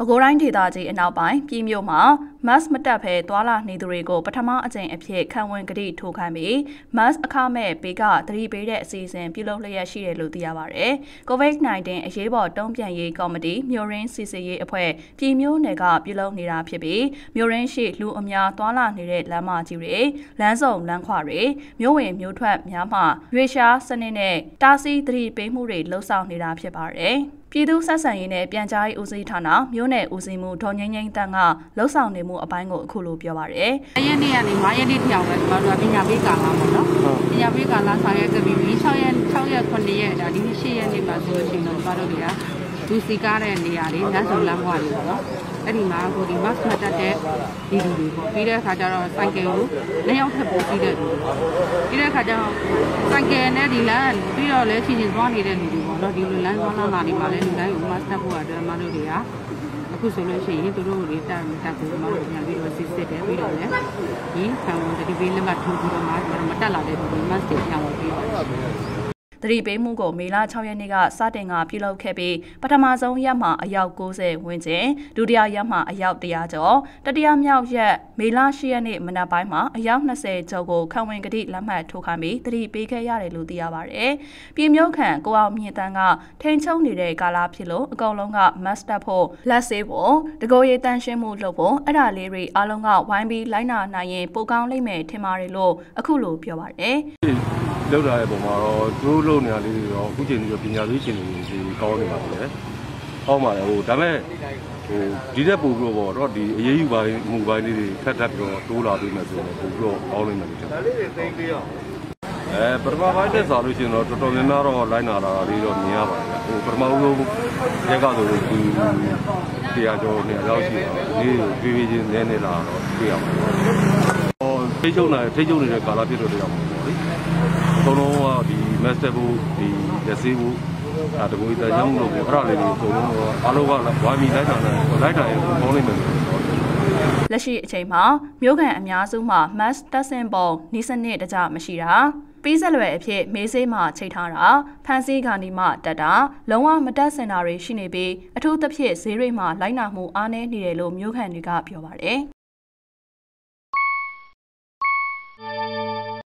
ပဲခူးတိုင်းဒေသကြီးအနောက်ပိုင်းပြည်မြို့မှာ mask မတက်ဘဲသွာလာနေသူတွေကိုပထမအကြိမ်အဖြစ်ခံဝန်ကတိထိုးခိုင်းပြီး mask အခမဲ့ပေးကသတိပေးတဲ့အစီအစဉ်ပြုလုပ်လျက်ရှိတယ်လို့သိရပါဗျ။ COVID-19 အရေးပေါ်တုံ့ပြန်ရေးကော်မတီမြို့ရင်းစီစီရေးအဖွဲ့ပြည်မြို့နယ်ကပြုလုပ်နေတာဖြစ်ပြီးမြို့ရင်းရှိလူအများသွာလာနေတဲ့လမ်းမကြီးတွေလမ်းစုံလမ်းခွတွေမြို့ဝင်မြို့ထွက်များမှရွေရှားစနစ်နဲ့တားဆီးသတိပေးမှုတွေလှုပ်ဆောင်နေတာဖြစ်ပါတယ်။ ပြည်သူဆက်ဆံရေးနဲ့ပြန်ကြားရေးဦးစီးဌာနမြို့နယ်ဦးစီးမှုဒေါ်ငိမ့်ငိမ့်တန်းကလှုပ်ဆောင်နေမှုအပိုင်းကိုအခုလိုပြောပါရယ်။ရက်နေ့ကနေ9ရက်နေ့ထိအောင်ပဲဒီမှာတို့ပညာပေးကာလပေါ့နော်။ပညာပေးကာလဆောင်ရွက်ခဲ့ပြီး6ရက်6ရက်9ရက်ဒါဒီနေ့10ရက်နေ့မှာဆိုလို့ရှိရင်တော့ကျမတို့တွေကလူစီကားတဲ့နေရာတွေလမ်းဆောင်လမ်းဘွားတွေပေါ့နော် အဲ့ဒီမှာဟိုဒီ mask မတက်တဲ့ဒီလူတွေပေါ့ပြီးတဲ့အခါကျတော့စိုက်ကယ်ကိုနှစ်ယောက်ထပ်ပို့ပြီးတဲ့လူတွေပြီးတဲ့အခါကျတော့စိုက်ကယ်နဲ့ဒီလမ်းပြီးတော့လဲချင်းချင်းသွားနေတဲ့လူတွေပေါ့နော်ဒီလိုလမ်းသွားလာနေမှာလဲလူတိုင်းကို mask တက်ဖို့အတွက်မတို့တွေကအခုဆိုလို့ရှိရင်တို့တို့တွေတက်တက်ကိုမတို့ပြန်ပြီးတော့စစ်စစ်တယ်ပြီးတော့လည်းဒီခံဝန်တတိပေးလက်မှတ်ထိုးပြီးတော့မှမတက်လာတဲ့လူတွေ mask တွေပြန်ဝင်ပြီးတော့ သတိပေးမှုကိုမေလ6ရက်နေ့ကစတင်ကပြုလုပ်ခဲ့ပြီးပထမဆုံးရက်မှာအယောက်90ဝန်းကျင်ဒုတိယရက်မှာအယောက်100ကျော်တတိယမြောက်ရက်မေလ10ရက်နေ့မနက်ပိုင်းမှာအယောက်20ကျော်ကိုခံဝင်ကတိလက်မှတ်ထိုးခိုင်းပြီးသတိပေးခဲ့ရတယ်လို့သိရပါတယ်။ပြည်မျိုးခံကိုအောင်မြင့်တန်းကထိန်ချုံနေတဲ့ကာလဖြစ်လို့အကောင်လုံးက master ဖို့လက်ဆေးဖို့တကိုယ်ရည်တန်ရှင်းမှုလုပ်ဖို့အဲ့ဒါလေးတွေအားလုံးကဝိုင်းပြီးလိုက်နာနိုင်ရင်ပိုကောင်းလိမ့်မယ်ထင်ပါတယ်လို့အခုလိုပြောပါတယ်။ လောက်လာတဲ့ပုံမှာတော့သူတို့လုံနေတာလေးတွေတော့အခုချိန်ကြီးတော့ပညာရေးရှင်တွေဒီကောင်းနေပါလေ။ကောင်းပါတယ်ဟိုဒါပေမဲ့ဟိုဒီတက်ပို့ပြီးတော့တော့ဒီအရေးယူပိုင်းမူပိုင်းလေးတွေထပ်ထပ်ပြီးတော့တိုးလာပြီးမှဆိုတော့ပို့ပြီးတော့ကောင်းနေမှာလို့ထင်တယ်။ဒါလေးတွေသိပြီးအောင်အဲပထမပိုင်းနဲ့ဆိုလို့ရှိရင်တော့တော်တော်များများတော့လိုင်းနာလာတာလေးတော့မြင်ရပါတယ်ဟိုပထမဆုံးရက်ကဆိုလို့ဒီတရားကျော်နေရောက်ရှိတာဒီပြေးပြေးချင်းနည်းနေလာတော့တွေ့ရပါတယ်ဟောထိချုပ်နေထိချုပ်နေတဲ့ကာလဖြစ်တော့တရားမှာ ပေါ့လေအကုန်လုံးကဒီ master ဘူးဒီလက်စေးဘူးအဲတကူတကြောင်းလို့ပြောအဲ့ဒါလေးတွေအကုန်လုံးအားလုံးကဝါမီလိုက်တာနဲ့လိုက်တာရင်ပေါင်းလိုက်မယ်လက်ရှိအချိန်မှာမြို့ကန်အများစုမှာ mass တက်ဆင်ပုံနီးစနစ်တကြမရှိတာပြီးဆက်လွယ်အဖြစ်မေးဆေးမှချိန်ထားတာဖန်ဆီးခါနီမှတက်တာလုံးဝမတက်စင်တာတွေရှိနေပြီးအထူးသဖြင့်ဈေးရိတ်မှလိုက်နာမှုအားနည်းနေတယ်လို့မြို့ခံတွေကပြောပါတယ်